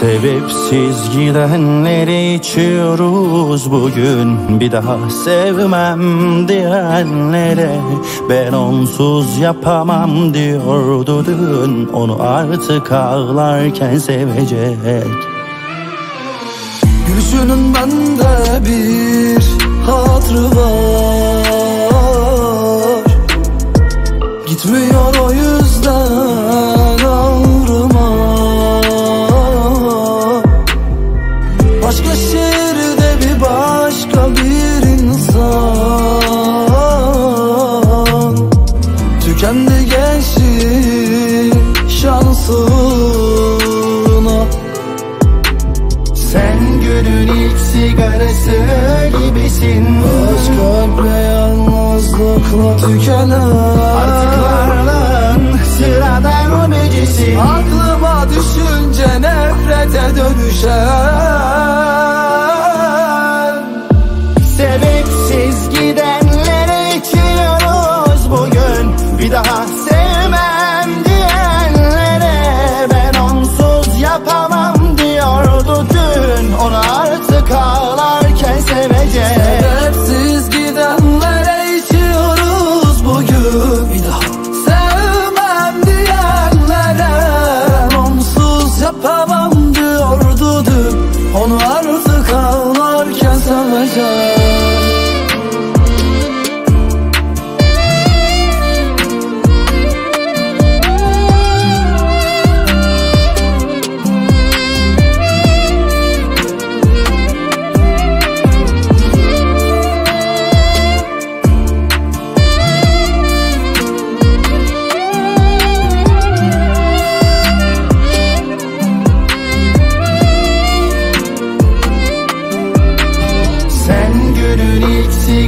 Sebepsiz gidenleri içiyoruz bugün. Bir daha sevmem diyenlere Ben onsuz yapamam diyordu dün. Onu artık ağlarken sevecek. Gülüşünün bende bir hatırı var. Gitmiyor o gençlik şansına. Sen günün ilk sigarası gibisin. Aşk kalple yalnızlıkla tükenen Artık varlığın sıradan ömecisin Aklıma düşünce nefrete dönüşen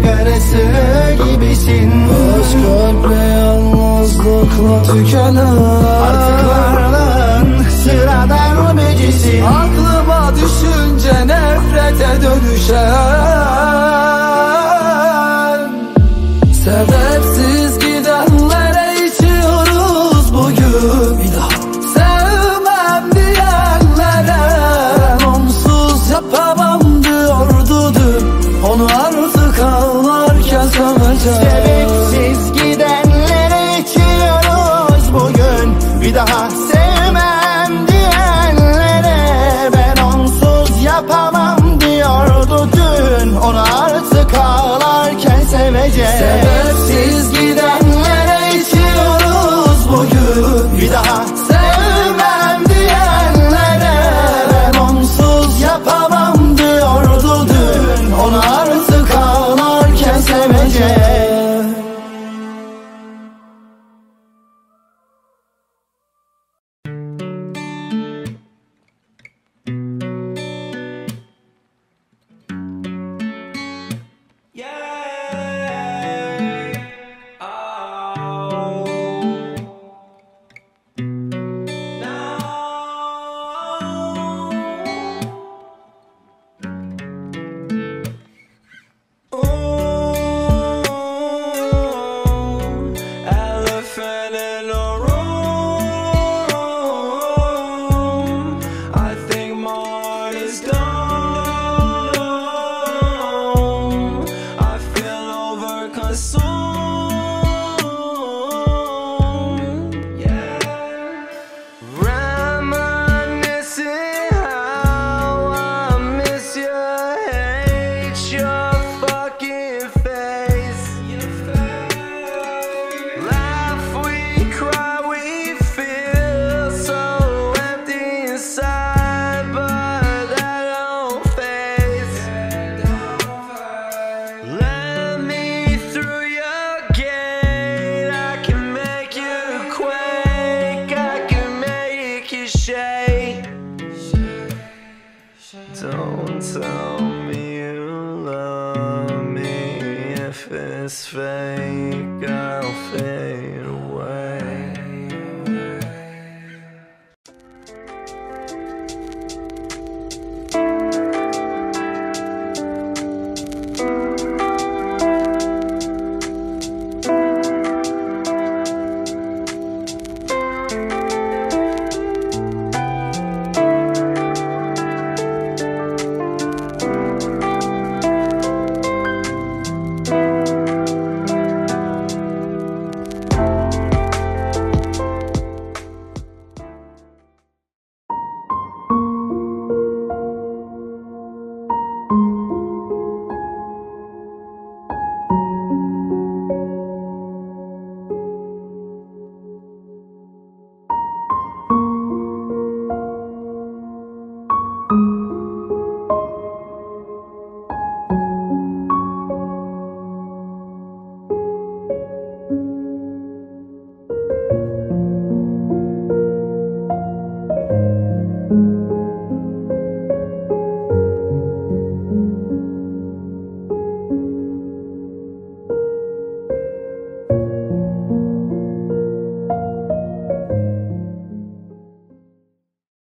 sigarası gibisin. Aşk kalple yalnızlıkla tükenen Artık varlığın sıradan ömecisin Aklıma cliche. Don't tell me you love me if it's fake.